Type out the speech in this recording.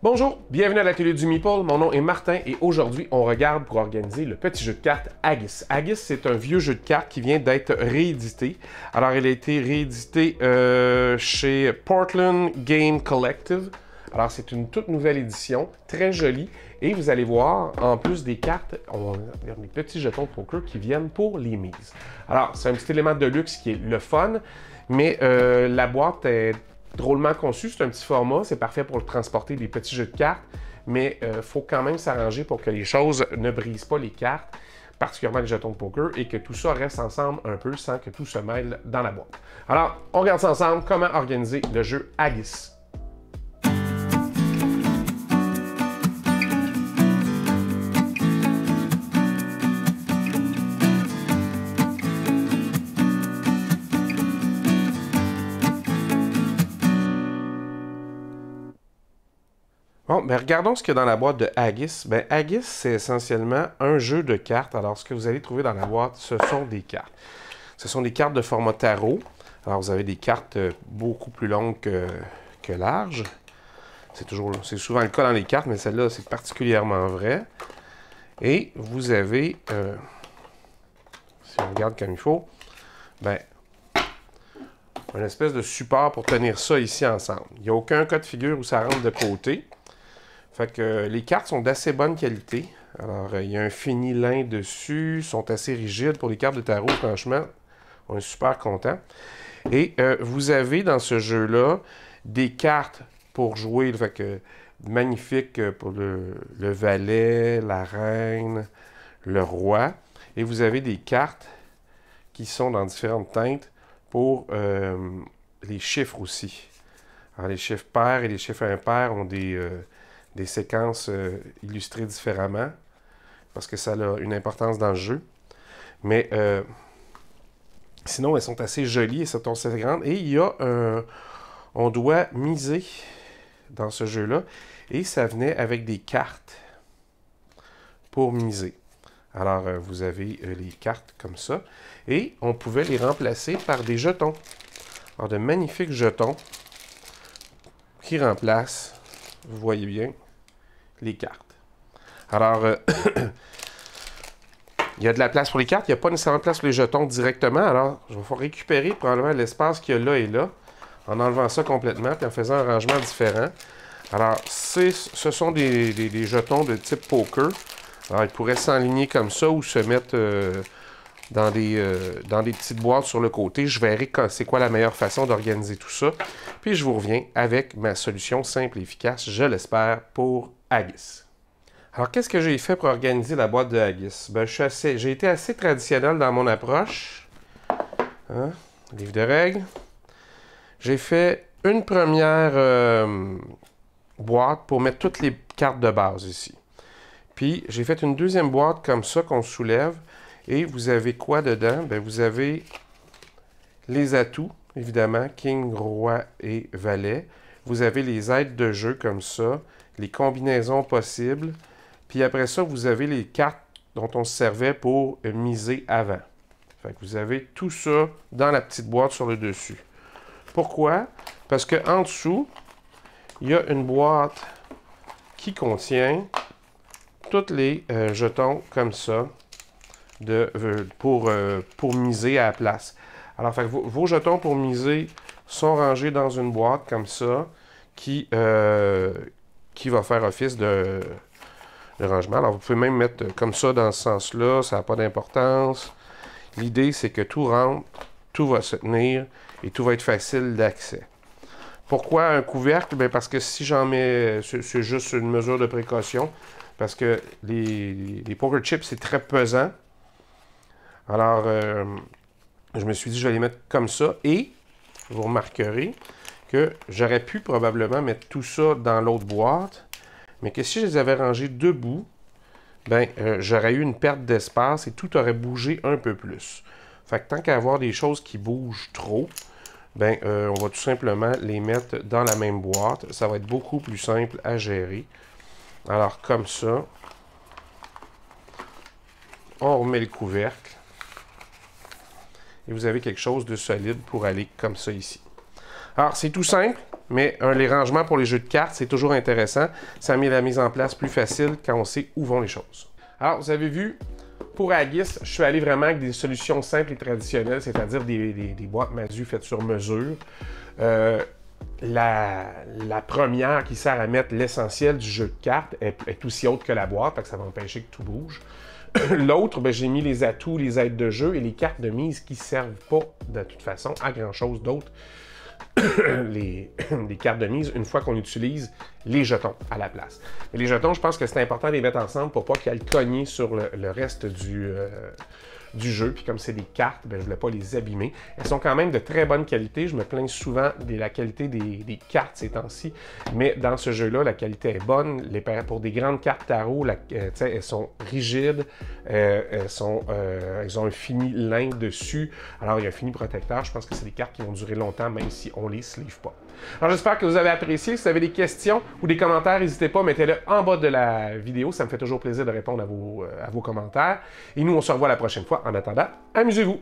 Bonjour, bienvenue à l'atelier du Meeple. Mon nom est Martin et aujourd'hui, on regarde pour organiser le petit jeu de cartes Aegis. Aegis, c'est un vieux jeu de cartes qui vient d'être réédité. Alors, il a été réédité euh, chez Portland Game Collective. Alors, c'est une toute nouvelle édition, très jolie. Et vous allez voir, en plus des cartes, on a des petits jetons de poker qui viennent pour les mises. Alors, c'est un petit élément de luxe qui est le fun, mais euh, la boîte est drôlement conçu. C'est un petit format, c'est parfait pour transporter des petits jeux de cartes, mais euh, faut quand même s'arranger pour que les choses ne brisent pas les cartes, particulièrement les jetons de poker, et que tout ça reste ensemble un peu sans que tout se mêle dans la boîte. Alors, on regarde ça ensemble, comment organiser le jeu Agis. Bon, ben regardons ce qu'il y a dans la boîte de Haggis. Ben, Haggis, c'est essentiellement un jeu de cartes. Alors, ce que vous allez trouver dans la boîte, ce sont des cartes. Ce sont des cartes de format tarot. Alors, vous avez des cartes euh, beaucoup plus longues que, larges. C'est souvent le cas dans les cartes, mais celle-là, c'est particulièrement vrai. Et vous avez, euh, si on regarde comme il faut, ben, un espèce de support pour tenir ça ici ensemble. Il n'y a aucun cas de figure où ça rentre de côté. Fait euh, les cartes sont d'assez bonne qualité. Alors, euh, il y a un fini lin dessus, sont assez rigides pour les cartes de tarot, franchement. On est super content. Et euh, vous avez dans ce jeu-là des cartes pour jouer. Fait que magnifique pour le, valet, la reine, le roi. Et vous avez des cartes qui sont dans différentes teintes pour les chiffres aussi. Alors, les chiffres pairs et les chiffres impairs ont des, des séquences euh, illustrées différemment, parce que ça a une importance dans le jeu. Mais euh, sinon, elles sont assez jolies et sont assez grandes. Et il y a un... On doit miser dans ce jeu-là. Et ça venait avec des cartes pour miser. Alors, euh, vous avez les cartes comme ça. Et on pouvait les remplacer par des jetons. Alors, de magnifiques jetons qui remplacent, vous voyez bien, les cartes. Alors, euh, il y a de la place pour les cartes, il n'y a pas nécessairement de place pour les jetons directement. Alors, je vais récupérer probablement l'espace qu'il y a là et là, en enlevant ça complètement, puis en faisant un rangement différent. Alors, ce sont des, jetons de type poker. Alors, ils pourraient s'enligner comme ça ou se mettre euh, dans, des, euh, dans des petites boîtes sur le côté. Je verrai c'est quoi la meilleure façon d'organiser tout ça. Puis je vous reviens avec ma solution simple et efficace, je l'espère, pour Haggis. Alors, qu'est-ce que j'ai fait pour organiser la boîte de Haggis? Ben, j'ai été assez traditionnel dans mon approche. Hein? Livre de règles. J'ai fait une première euh, boîte pour mettre toutes les cartes de base ici. Puis, j'ai fait une deuxième boîte comme ça qu'on soulève. Et vous avez quoi dedans? Ben, vous avez les atouts, évidemment, King, Roi et Valet. Vous avez les aides de jeu comme ça les combinaisons possibles. Puis après ça, vous avez les cartes dont on se servait pour miser avant. Fait vous avez tout ça dans la petite boîte sur le dessus. Pourquoi? Parce qu'en dessous, il y a une boîte qui contient tous les euh, jetons comme ça euh, pour, euh, pour miser à la place. Alors, vos, jetons pour miser sont rangés dans une boîte comme ça qui, qui va faire office de, rangement. Alors, vous pouvez même mettre comme ça dans ce sens-là, ça n'a pas d'importance. L'idée, c'est que tout rentre, tout va se tenir et tout va être facile d'accès. Pourquoi un couvercle? Bien parce que si j'en mets, c'est juste une mesure de précaution, parce que les, poker chips, c'est très pesant. Alors, euh, je me suis dit, je vais les mettre comme ça. Et, vous remarquerez, que j'aurais pu probablement mettre tout ça dans l'autre boîte, mais que si je les avais rangés debout, ben, euh, j'aurais eu une perte d'espace et tout aurait bougé un peu plus. Fait que tant qu'à avoir des choses qui bougent trop, ben, euh, on va tout simplement les mettre dans la même boîte. Ça va être beaucoup plus simple à gérer. Alors, comme ça, on remet le couvercle. Et vous avez quelque chose de solide pour aller comme ça ici. Alors, c'est tout simple. mais les rangements pour les jeux de cartes, c'est toujours intéressant. Ça met la mise en place plus facile quand on sait où vont les choses. Alors, vous avez vu, pour Agis, je suis allé vraiment avec des solutions simples et traditionnelles, c'est-à-dire des, boîtes Masu faites sur mesure. Euh, la, première qui sert à mettre l'essentiel du jeu de cartes est, aussi haute que la boîte, donc ça va empêcher que tout bouge. L'autre, ben, j'ai mis les atouts, les aides de jeu et les cartes de mise qui ne servent pas de toute façon à grand-chose d'autre. les, cartes de mise une fois qu'on utilise les jetons à la place. les jetons, je pense que c'est important de les mettre ensemble pour pas qu'elles cognent sur le, reste du, euh, du jeu. Puis comme c'est des cartes, ben, je ne voulais pas les abîmer. Elles sont quand même de très bonne qualité. Je me plains souvent de la qualité des, cartes ces temps-ci. Mais dans ce jeu-là, la qualité est bonne. Pour des grandes cartes tarot, la, euh, elles sont rigides. Euh, euh, elles ont un fini lin dessus. Alors, il y a un fini protecteur. Je pense que c'est des cartes qui vont durer longtemps, même si on les sleeve pas. Alors, j'espère que vous avez apprécié. Si vous avez des questions ou des commentaires, n'hésitez pas, mettez-les en bas de la vidéo. Ça me fait toujours plaisir de répondre à vos, à vos commentaires. Et nous, on se revoit la prochaine fois. En attendant, amusez-vous!